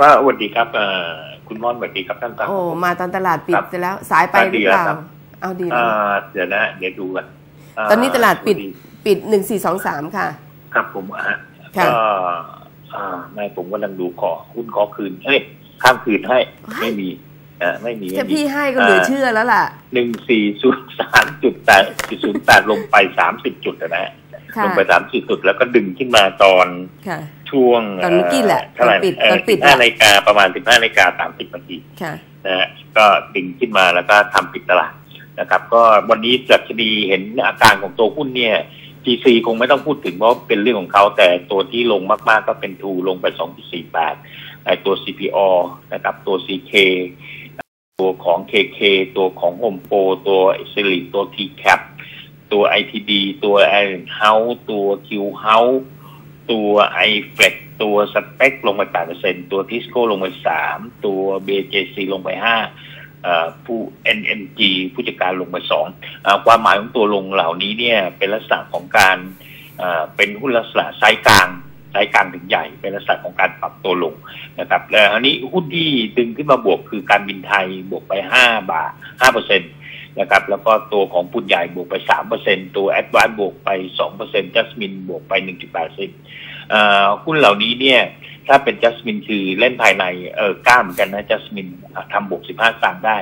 ว่าสวัสดีครับเอ่อคุณม่อนสวัสดีครับท่านครับโอ้มาตอนตลาดปิดครับไปแล้ว สายไปอะหดีรือเปล่าแล้วครับเอาดีเอ่แล้วอเดี๋ยวนะเดี๋ยวดูกันตอนนี้ตลาดปิดสวัสปิดหนึ่งสี่สองสามค่ะ ครับผมอะค่ะก็อ่าไม่ผมกำลังดูขอหุ้นขอคืนเอ้ยข้ามคืนให้ว้ายไม่มีอ่าไม่มีถ้าพี่ให้ก็เหลือเชื่อแล้วล่ะหนึ่งสี่ศูนย์สามจุดแปดศูนย์แปดลงไปสามสิบจุดอะนะค่ะ ลงไปสามสิบจุดแล้วก็ดึงขึ้นมาตอนค่ะช่วงตอนเมื่อกี้แหละเท่าไหร่ตอนปิดเอ่ตออนปิดสิบห้านาฬิกาประมาณสิบห้านาฬิกาสามสิบนาทีค่ะนะฮะก็ดึงขึ้นมาแล้วก็ทำปิดตลาดนะครับ ก็วันนี้ดัชนีเห็นอาการของตัวหุ้นเนี่ย GC คงไม่ต้องพูดถึงเพราะเป็นเรื่องของเขา แต่ตัวที่ลงมากๆก็เป็นทูลงไป 2.48ไอตัว CPO นะครับตัว CK ตัวของ KK ตัวของ Home Pro ตัว s อ l i ตัว TCAP ตัว ITD ตัว Iron House ตัว Q House ตัว iFlex ตัวสเปคลงไป8%ตัว Tisco ลงไป3ตัว BJC ลงไป5เอ่อผู้ NNG ผู้จัดการลงไป2เอ่อความหมายของตัวลงเหล่านี้เนี่ยเป็นลักษณะของการเป็นหุ้นลักษณะไซส์กลางไซส์กลางถึงใหญ่ เป็นลักษณะของการปรับตัวลงนะครับแล้วอันนี้หุ้นที่ดึงขึ้นมาบวกคือการบินไทยบวกไป5บาท5%นะครับ แล้วก็ตัวของปุนใหญ่บวกไป3%ตัวแอดวานบวกไป2%จัสมินบวกไป1.80เอ่อหุ้นเหล่านี้เนี่ย ถ้าเป็นจัสมินคือเล่นภายในเออกล้าเหมือนกันนะจัสมินทำบวกสิบห้าตังค์ได้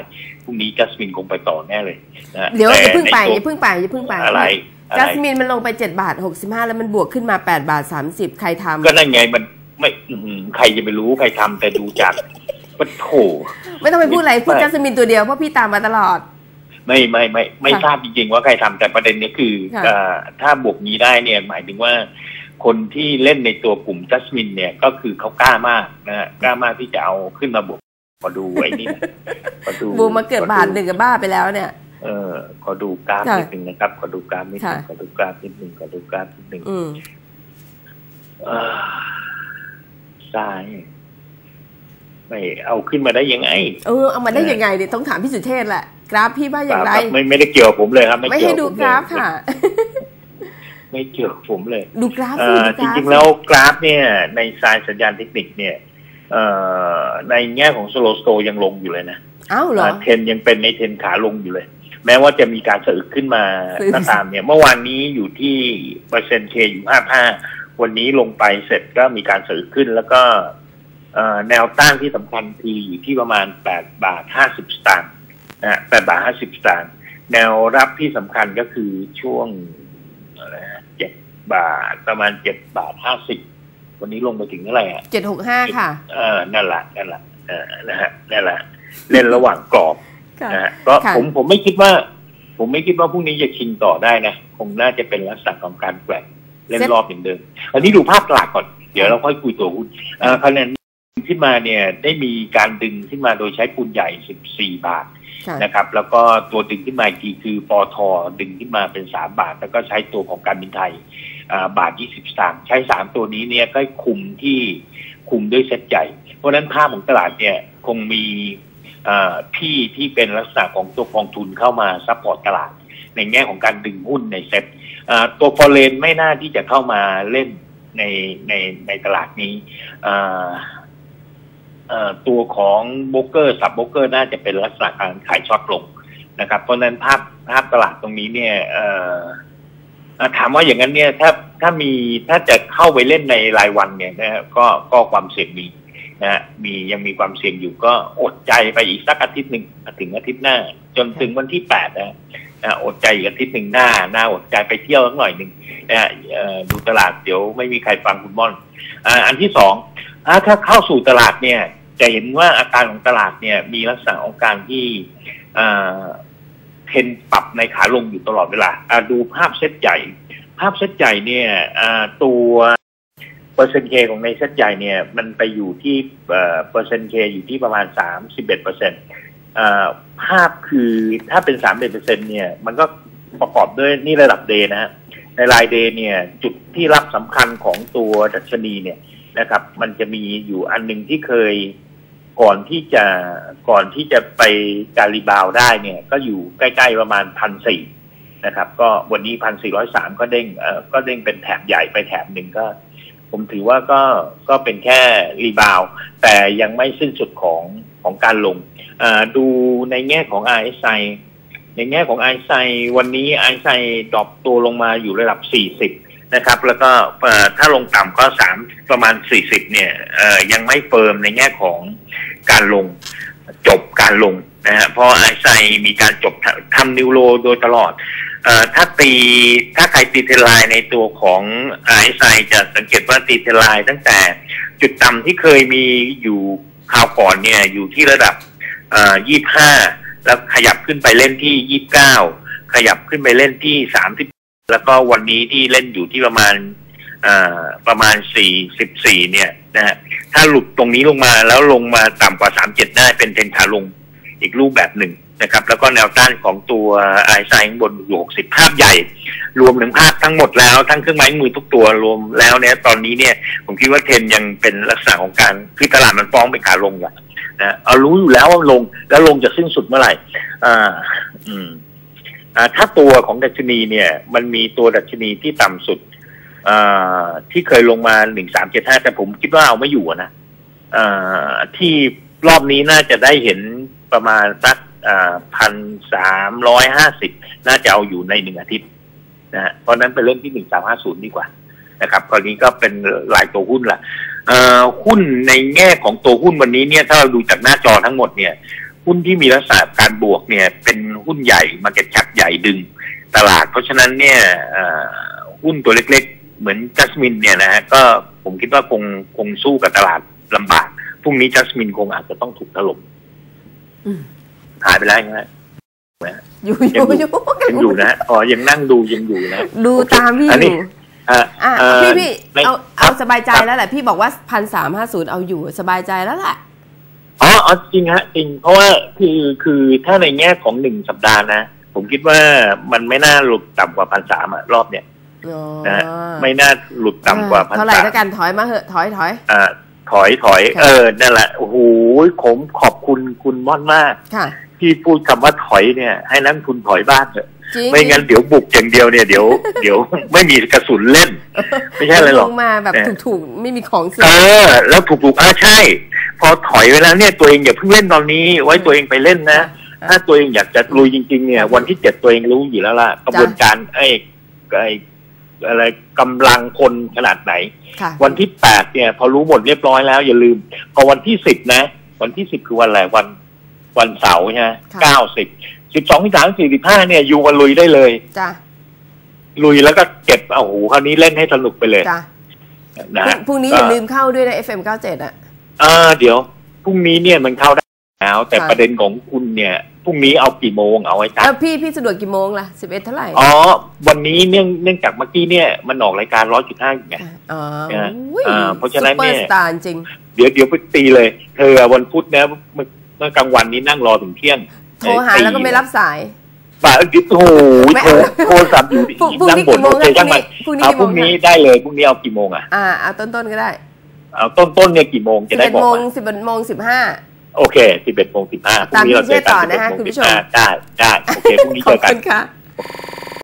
พรุ่งนี้จัสมินคงไปต่อแน่เลยนะเดี๋ยวอย่าเพิ่งไปแต่อในย่าเพิ่งไปอย่าเพิ่งไปตัวอะไรอะไรจัสมินมันลงไปเจ็ดบาทหกสิบห้าแล้วมันบวกขึ้นมาแปดบาทสามสิบใครทำก็นั่นไงมันไม่อื้อหือใครจะไปรู้ใครทำแต่ดูจากมันโถไม่ต้องไปพูดอะไรพูดไม่จัสมินตัวเดียวเพราะพี่ตามมาตลอด ไม่ไม่ไม่ไม่ค่ะทราบจริง ๆ ว่าใครทำแต่ประเด็นเนี้คือค่ะเอ่อถ้าบวกนี้ได้เนี่ยหมายถึงว่าคนที่เล่นในตัวกลุ่มจัสมินเนี่ยก็คือเขากล้ามากนะฮะกล้ามากที่จะเอาขึ้นมาบวกขอดูไอ้นี่นะขอดูบูมมาเกิดขอบาทหนึ่งกับบ้าไปแล้วเนี่ย เออขอดูกราฟค่ะนิดหนึ่งนะครับขอดูกราฟนิดหนึ่งค่ะขอดูกราฟนิดหนึ่งขอดูกราฟนิดหนึ่งอืมเอ่อซ้ายไม่เอาขึ้นมาได้ยังไง เออเอามาได้ยังไงเนี่ยต้องถามพี่สุเทพแหละ กราฟพี่ว่าอย่างไรครับไม่ไม่ได้เกี่ยวกับผมเลยครับ ไม่เกี่ยให้วดูกับผมกราฟเลยค่ะ ไม่เกี่ยวกับผมเลย ดูกราฟเอ่สิอดูจกราฟริงๆแล้วกราฟเนี่ย ในสายสัญญาณเทคนิคเนี่ยเอ่อในแง่ของ slow sto ยังลงอยู่เลยนะอ้าวเหรอเทรนยังเป็นในเทรนขาลงอยู่เลย แม้ว่าจะมีการสะอึกขึ้นมาสะอึกก็ตามเนี่ย เมื่อวานนี้อยู่ที่เปอร์เซ็นต์เคอยู่ห้าห้าวันนี้ลงไปเสร็จก็มีการสะอึกขึ้นแล้วก็เอ่อแนวต้านที่สำคัญคืออยู่ที่ประมาณแปดบาทห้าสิบสตางค์ นะฮะแปดบาทห้าสิบสตางค์แนวรับที่สำคัญก็คือช่วงเจ็ดบาทประมาณเจ็ดบาทห้าสิบวันนี้ลงไปถึงเท่าไหร่อะเจ็ดหกห้าค่ะ เออนั่นแหละนั่นแหละเออนะฮะนั่นแหละเล่นระหว่างกรอบค่ะนะฮะก็ค่ะผมผมไม่คิดว่า ผมไม่คิดว่าพรุ่งนี้จะชิงต่อได้นะคงน่าจะเป็นลักษณะของการแกว่งเล่นรอบอย่างเดิมอันนี้ดูภาพตลาดก่อน เดี๋ยวเราค่อยคุยตัวหุ้นเอ่อคะแนนขึ้นมาเนี่ย ได้มีการดึงขึ้นมาโดยใช้ปูนใหญ่ 14 บาทค่ะ นะครับ แล้วก็ตัวดึงขึ้นมาอีกทีคือปอทดึงขึ้นมาเป็น3บาท แล้วก็ใช้ตัวของการบินไทยบาท20สตางค์ใช้3ตัวนี้เนี่ยก็คุมที่คุมด้วยเซ็ตใหญ่ เพราะฉะนั้นภาพของตลาดเนี่ยคงมีพี่ที่เป็นลักษณะของตัวกองทุนเข้ามา support ตลาด ในแง่ของการดึงหุ้นในเซ็ตตัว foreign ไม่น่าที่จะเข้ามาเล่นในในในตลาดนี้ ตัวของโบรกเกอร์ sub-broker น่าจะเป็นลักษณะการขาย short ลงนะครับ เพราะนั้นภาพภาพตลาดตรงนี้เนี่ยถามว่าอย่างนั้นเนี่ยถ้าถ้ามีถ้าจะเข้าไปเล่นในรายวันเนี่ยนะก็ก็ความเสี่ยงมีนะฮะมียังมีความเสี่ยงอยู่ก็อดใจไปอีกสักอาทิตย์หนึ่งถึงอาทิตย์หน้า จนถึงวันที่แปดนะอ่าอดใจอีกอาทิตย์หนึ่งหน้าหน้าอดใจไปเที่ยวสักหน่อยหนึ่งนะฮะดูตลาดเดี๋ยวไม่มีใครฟังคุณม่อนอันที่สอง ถ้าเข้าสู่ตลาดเนี่ยจะเห็นว่าอาการของตลาดเนี่ย มีลักษณะของการที่เทรนปรับในขาลงอยู่ตลอดเวลาอ่าดูภาพเซตใหญ่ ภาพเซตใหญ่เนี่ยตัวเปอร์เซ็นต์ K ของในเซตใหญ่เนี่ย มันไปอยู่ที่เปอร์เซ็นต์ K อยู่ที่ประมาณสามสิบเอ็ดเปอร์เซ็นต์ภาพคือถ้าเป็นสามเปอร์เซ็นเนี่ย มันก็ประกอบด้วยนี่ระดับ day นะฮะในราย day เนี่ย จุดที่รับสำคัญของตัวดัชนีเนี่ย นะครับ มันจะมีอยู่อันหนึ่งที่เคยก่อนที่จะก่อนที่จะไปการ rebound ได้เนี่ย ก็อยู่ใกล้ๆประมาณพันสี่นะครับ ก็วันนี้พันสี่ร้อยสามก็เด้งเออก็เด้งเป็นแถบใหญ่ไปแถบหนึ่งก็ ผมถือว่าก็ก็เป็นแค่ rebound แต่ยังไม่สิ้นสุดของของการลงดูในแง่ของ RSI ในแง่ของ RSI วันนี้ RSI drop ตัวลงมาอยู่ระดับ 40 นะครับ แล้วก็ถ้าลงต่ำก็สามประมาณ40เนี่ยยังไม่ firm ในแง่ของการลงจบการลงนะฮะเพราะ RSI มีการจบทำ new low โดยตลอดเอ่อถ้าตีถ้าใครตีเทลน์ในตัวของ RSI จะสังเกตว่าตีเทลน์ตั้งแต่จุดต่ำที่เคยมีอยู่คราวก่อนเนี่ยอยู่ที่ระดับเอ่อ25แล้วขยับขึ้นไปเล่นที่29ขยับขึ้นไปเล่นที่30 แล้วก็วันนี้ที่เล่นอยู่ที่ประมาณเอ่อประมาณ 44 เนี่ยนะฮะถ้าหลุดตรงนี้ลงมาแล้วลงมาต่ำกว่า 37 ได้เป็นเทรนขาลงอีกรูปแบบหนึ่งนะครับ แล้วก็แนวต้านของตัวไอซ์ข้างบนอยู่ 60 ภาพใหญ่ รวมถึงภาพทั้งหมดแล้วทั้งเครื่องไม้มือทุกตัวรวมแล้วเนี่ยตอนนี้เนี่ยผมคิดว่าเทรนยังเป็นลักษณะของการคือตลาดมันฟ้องเป็นขาลงอย่างนะเอารู้อยู่แล้วว่าลงแล้วลงจะสิ้นสุดเมื่อไหร่ อ่า อืม ถ้าตัวของดัชนีเนี่ย มันมีตัวดัชนีที่ต่ำสุดอที่เคยลงมาหนึ่งสามเจ็ดห้าแต่ผมคิดว่าเอาไม่อยู่นะอที่รอบนี้น่าจะได้เห็นประมาณสักพันสามร้อยห้าสิบน่าจะเอาอยู่ในหนึ่งอาทิตย์นะฮะเพราะนั้นไปเริ่มที่หนึ่งสามห้าศูนย์ดีกว่านะครับกรณีก็เป็นรายตัวหุ้นละเอ่อหุ้นในแง่ของตัวหุ้นวันนี้เนี่ย ถ้าเราดูจากหน้าจอทั้งหมดเนี่ย หุ้นที่มีลักษณะการบวกเนี่ย เป็นหุ้นใหญ่มาเก็ตชักใหญ่ดึงตลาด เพราะฉะนั้นเนี่ยเอ่อหุ้นตัวเล็ก ๆ เหมือนจัสมินเนี่ยนะฮะก็ผมคิดว่าคงคงสู้กับตลาดลำบากพรุ่งนี้จัสมินคงอาจจะต้องถูกถล่มอืมหายไปแล้วใช่ไหมอยู่อยัยู่งอยู่อยู่ยังอยู่นะอ๋อยังนั่งดูยังอยู่นะดูตามพี่อันอนี้ยู่อ่าอะเอ่อพี่พี่ในเอาคเอารับสบายใจครับแล้วแหละพี่บอกว่าพันสามห้าศูนย์เอาอยู่สบายใจแล้วแหละ อ๋ออ๋อจริงฮะจริง เพราะว่าคือคือถ้าในแง่ของหนึ่งสัปดาห์นะ ผมคิดว่ามันไม่น่าหลุดต่ำกว่าพันสามอะรอบเนี้ยอ๋อนะฮะไม่น่าหลุดต่ำกว่าพันเท่าไหร่สามแล้วกันถอยมาเหอะถอยถอยอ่าถอยถอยค่ะเออนั่นแหละโอ้โหผมขอบคุณคุณม่อนมากค่ะที่พูดคำว่าถอยเนี่ย ให้นักลงทุนถอยบ้างเถอะจริงไม่งั้นเดี๋ยวบุกอย่างเดียวเนี่ยเดี๋ยวเดี๋ยวไม่มีกระสุนเล่น ไม่ใช่อะไรหรอกลงมาแบบเนี่ยถูกๆ ไม่มีของซื้เอออ แล้วถูกๆอ่าใช่ พอถอยไปแล้วเนี่ยตัวเองอย่าเพิ่งเล่นตอนนี้ ไว้ตัวเองไปเล่นนะค่ะถ้าตัวเองอยากจะลุยจริง ๆ เนี่ย วันที่เจ็ดตัวเองรู้อยู่แล้วล่ะกระบวนการไอ้ไอ้อะไรกำลังพลขนาดไหนค่ะวันที่แปดเนี่ย พอรู้หมดเรียบร้อยแล้ว อย่าลืมพอวันที่สิบนะ วันที่สิบคือวันอะไรวันวันเสาร์ใช่ไหมค่ะเก้าสิบสิบสองสิบสามสี่สิบห้าเนี่ยอยู่กันลุยได้เลยจ้ะลุยแล้วก็เก็บเอาหูคราวนี้เล่นให้สนุกไปเลยจ้ะนะฮะพรุ่งนี้อย่าลืมเข้าด้วยนะ FM 97อะ อ่าเดี๋ยวพรุ่งนี้เนี่ยมันเข้าได้แล้ว แต่ค่ะ ประเด็นของคุณเนี่ยพรุ่งนี้เอากี่โมงเอาไว้ชัแล้ดวพี่พี่สะดวกกี่โมงล่ะ11เท่าไหร่อ๋อ วันนี้เนื่องเนื่องจากเมื่อกี้เนี่ยมันออกรายการร้อยจุดห้าอยู่ไง อ๋อนะฮะอุ้ยอ่าเพราะฉะนั้นเนี่ย ซุปเปอร์สตาร์จริง เดี๋ยวเดี๋ยวไปตีเลย เธอวันพุธนะเมื่อเมื่อกลางวันนี้นั่งรอถึงเที่ยงโทรหาแล้วก็ไม่รับสายบ่าดิโอ้โหไม่โทรโทรศัพท์อยู่พรุ่งพรุ่งนั่งนี้บนกี่โมงโอเคนะช่างมันพรุ่งนี้เอากี่พโมรุ่งงนี้นะได้เลยพรุ่งนี้เอากี่โมงอะ อ่าเอาต้นๆก็ได้ เอาต้นต้นๆเนี่ยกี่โมงจะได้11บอกโมงมา11โมง15โอเคสิบเอ็ดโมงสิบห้าพรุ่ตามงนี้เราที่เจอกันเชื่อต่อ11นะคะโมงคุณผู้ชม15ได้ได้โอเคพรุ่งนี้ขเจอบอกันคุณค่ะ